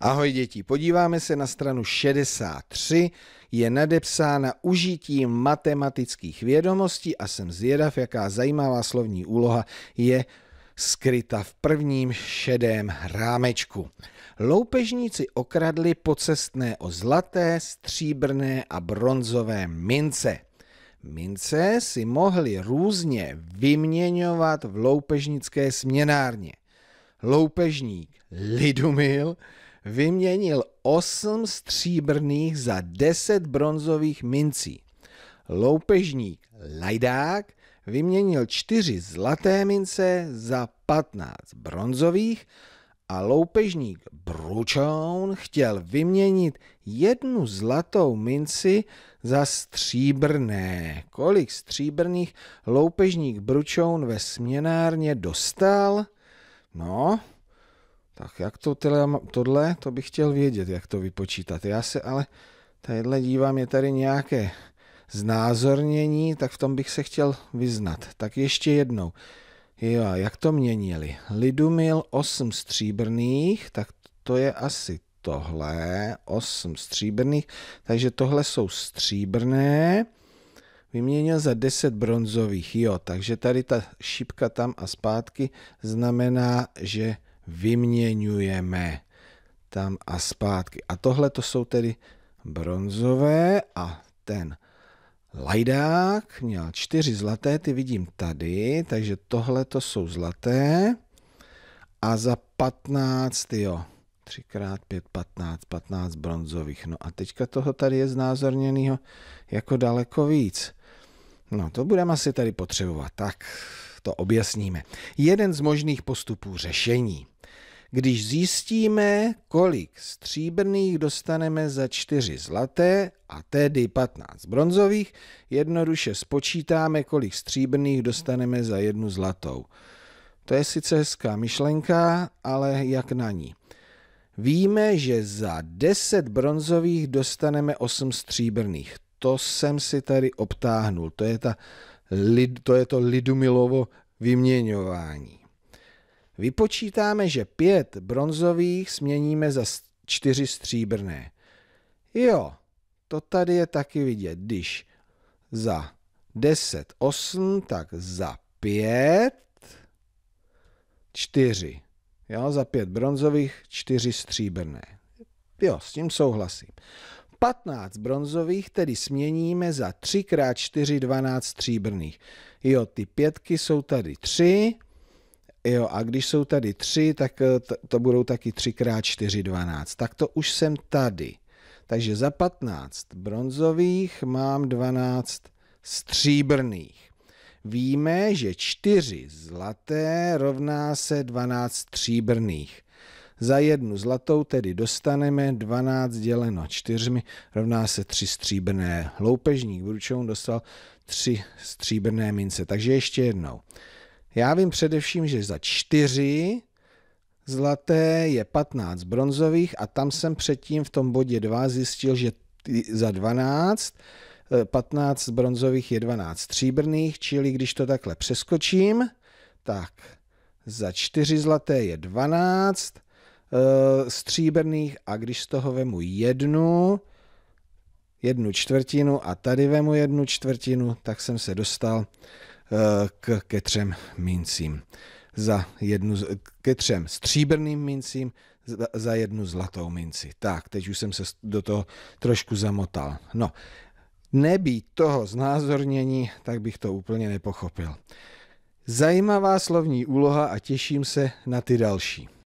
Ahoj děti, podíváme se na stranu 63, je nadepsána užitím matematických vědomostí a jsem zvědav, jaká zajímavá slovní úloha je skryta v prvním šedém rámečku. Loupežníci okradli pocestné o zlaté, stříbrné a bronzové mince. Mince si mohli různě vyměňovat v loupežnické směnárně. Loupežník Lidumil vyměnil 8 stříbrných za 10 bronzových mincí. Loupežník Lajdák vyměnil 4 zlaté mince za 15 bronzových a loupežník Bručoun chtěl vyměnit jednu zlatou minci za stříbrné. Kolik stříbrných loupežník Bručoun ve směnárně dostal? No, tak jak to teda, tohle, to bych chtěl vědět, jak to vypočítat. Já se ale tadyhle dívám, je tady nějaké znázornění, tak v tom bych se chtěl vyznat. Tak ještě jednou. Jo, jak to měnili? Lidumil 8 stříbrných, tak to je asi tohle, 8 stříbrných, takže tohle jsou stříbrné, vyměnil za 10 bronzových, jo, takže tady ta šipka tam a zpátky znamená, že vyměňujeme tam a zpátky. A tohle to jsou tedy bronzové a ten lajdák měl čtyři zlaté, ty vidím tady, takže tohle to jsou zlaté a za 15, jo, 3 x 5, 15, 15 bronzových. No a teďka toho tady je znázorněného jako daleko víc. No to budeme asi tady potřebovat. Tak to objasníme. Jeden z možných postupů řešení. Když zjistíme, kolik stříbrných dostaneme za čtyři zlaté a tedy 15 bronzových, jednoduše spočítáme, kolik stříbrných dostaneme za jednu zlatou. To je sice hezká myšlenka, ale jak na ní? Víme, že za 10 bronzových dostaneme 8 stříbrných. To jsem si tady obtáhnul. To je, ta, to, je to Lidumilovo vyměňování. Vypočítáme, že pět bronzových směníme za čtyři stříbrné. Jo, to tady je taky vidět, když za 10, 8, tak za 5, 4. Jo, za 5 bronzových, 4 stříbrné. Jo, s tím souhlasím. 15 bronzových tedy směníme za 3 x 4, 12 stříbrných. Jo, ty pětky jsou tady 3, Jo, a když jsou tady tři, tak eh, to budou taky 3 x 4, 12. Tak to už jsem tady. Takže za 15 bronzových mám 12 stříbrných. Víme, že 4 zlaté rovná se 12 stříbrných. Za jednu zlatou tedy dostaneme 12 děleno 4 rovná se 3 stříbrné. Loupežník Bručoun dostal 3 stříbrné mince. Takže ještě jednou. Já vím především, že za čtyři zlaté je 15 bronzových a tam jsem předtím v tom bodě 2 zjistil, že za 12 15 bronzových je 12 stříbrných, čili když to takhle přeskočím, tak za 4 zlaté je 12 uh, stříbrných a když z toho vemu jednu, jednu čtvrtinu a tady vemu jednu čtvrtinu, tak jsem se dostal k, ke třem mincím. Za jednu, ke třem stříbrným mincím, za, jednu zlatou minci. Tak, teď už jsem se do toho trošku zamotal. No, nebýt toho znázornění, tak bych to úplně nepochopil. Zajímavá slovní úloha a těším se na ty další.